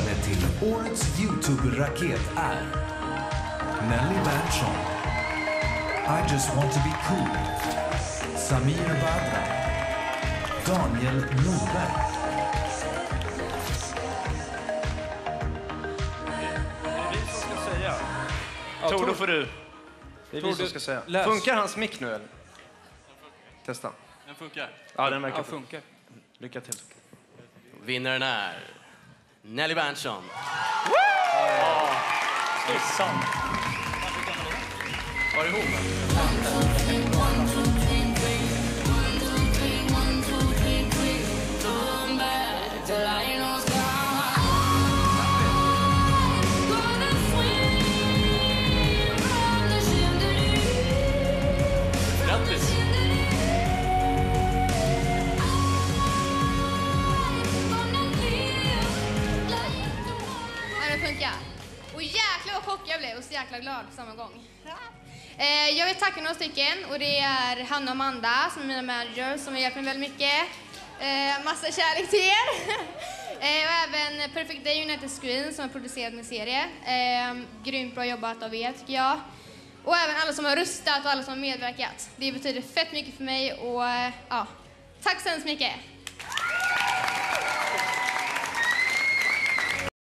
Årets Youtube-raket är Nelly Berntsson I just want to be cool Samir Badran Daniel Norberg. Ja, Tor, då får du. Det är Tor, vi som ska säga. läs. Funkar hans mick nu eller? Testa. Den funkar. Ja, den verkar Ja, funka. funkar. Lycka till. Vinnaren är Nelly Berntsson. Var det hon? Ja. Och jäklar vad chockad jag blev och så jäkla glad på samma gång. Eh, jag vill tacka några stycken och det är Hanna och Amanda som är mina managers som har hjälpt mig väldigt mycket. Eh, massa kärlek till er. eh, och även Perfect Day United Screen som har producerat min serie. Eh, grymt bra jobbat av er tycker jag. Och även alla som har röstat och alla som har medverkat. Det betyder fett mycket för mig och eh, ja, tack så hemskt mycket.